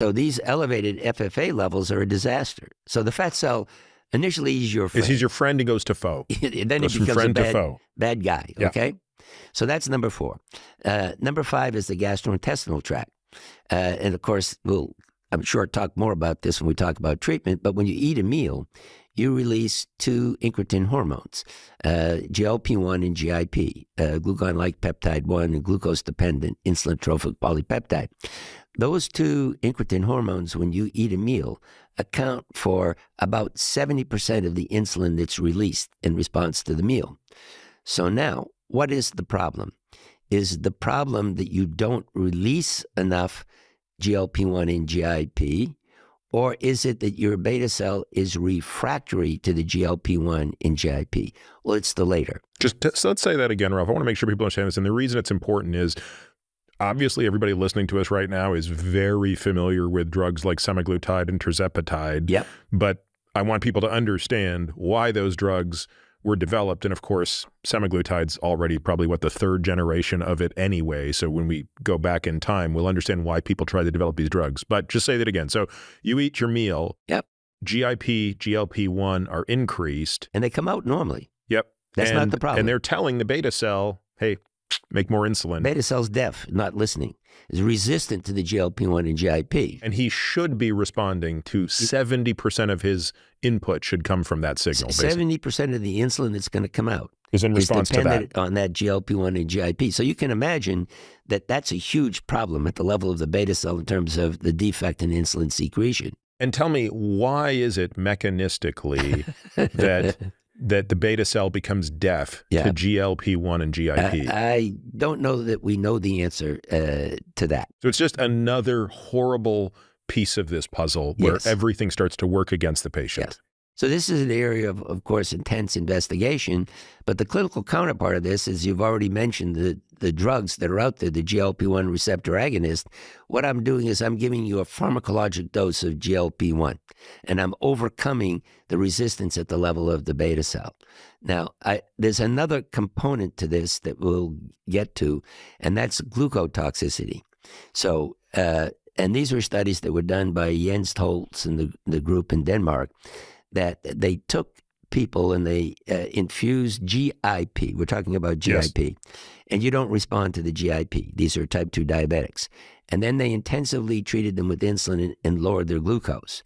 So these elevated FFA levels are a disaster. So the fat cell initially is your friend. He's your friend. He goes to foe. then goes it becomes a friend bad, to foe. bad guy. Yeah. Okay. So that's number four. Uh, number five is the gastrointestinal tract. Uh, and of course, we'll, I'm sure, talk more about this when we talk about treatment. But when you eat a meal, you release two incretin hormones, uh, GLP-1 and GIP, uh, glucagon-like peptide 1 and glucose-dependent insulinotropic polypeptide. Those two incretin hormones, when you eat a meal, account for about 70% of the insulin that's released in response to the meal. So now, what is the problem? Is the problem that you don't release enough GLP-1 and GIP, or is it that your beta cell is refractory to the GLP-1 in GIP? Well, it's the later. Just so let's say that again, Ralph. I want to make sure people understand this. And the reason it's important is obviously everybody listening to us right now is very familiar with drugs like semaglutide and tirzepatide. Yep. But I want people to understand why those drugs were developed. And of course, semaglutide's already probably what the third generation of it anyway. So when we go back in time, we'll understand why people try to develop these drugs. But just say that again. So you eat your meal. Yep. GIP, GLP-1 are increased. And they come out normally. Yep. That's and, not the problem. And they're telling the beta cell, hey, make more insulin. Beta cell's deaf, not listening, is resistant to the GLP-1 and GIP. and he should be responding to 70% of his input should come from that signal. Seventy percent of the insulin that's going to come out is in is response to that. dependent on that GLP-1 and GIP. So you can imagine that that's a huge problem at the level of the beta cell in terms of the defect in insulin secretion. And tell me, why is it mechanistically that that the beta cell becomes deaf Yeah. to GLP-1 and GIP? I, I don't know that we know the answer uh, to that. so it's just another horrible piece of this puzzle where Yes. everything starts to work against the patient. Yes. So this is an area of, of course, intense investigation. But the clinical counterpart of this is you've already mentioned the, the drugs that are out there, the GLP-1 receptor agonist. What I'm doing is I'm giving you a pharmacologic dose of GLP-1, and I'm overcoming the resistance at the level of the beta cell. Now, I, there's another component to this that we'll get to, and that's glucotoxicity. So, uh, and these were studies that were done by Jens Holst and the, the group in Denmark that they took people and they uh, infused GIP. We're talking about Yes. GIP, and you don't respond to the GIP. These are type 2 diabetics. And then they intensively treated them with insulin and, and lowered their glucose.